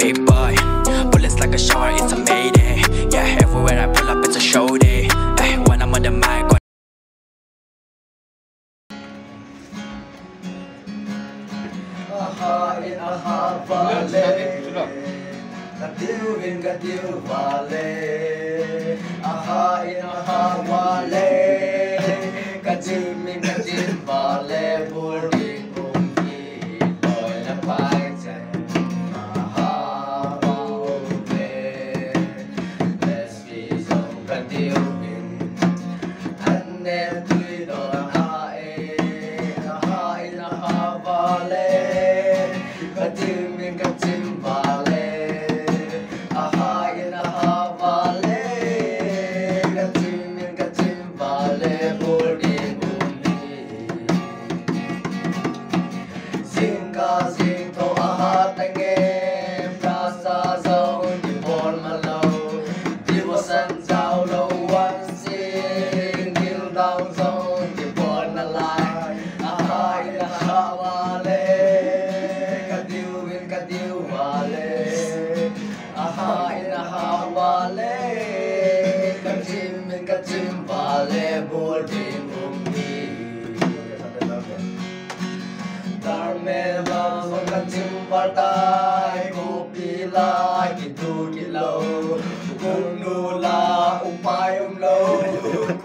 big boy Bullets like a shower, it's a mayday Yeah, everywhere I pull up, it's a show day. Hey, When I'm on the mic, Aha, in aha, vale Gatiu in gatiu vale Aha, in aha, Never. down zone, you're born alive. Aha, ilaha kadiu bin kadiu wale. Aha, ilaha kajim bin kajim wale, bol bin ummi. Dar mein baav kajim bata.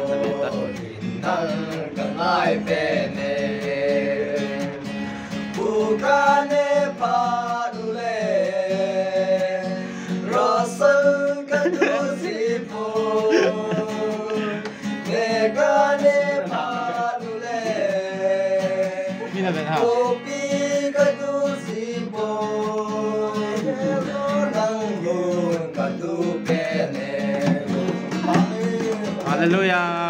حتمت kanai bene bukane negane Hallelujah.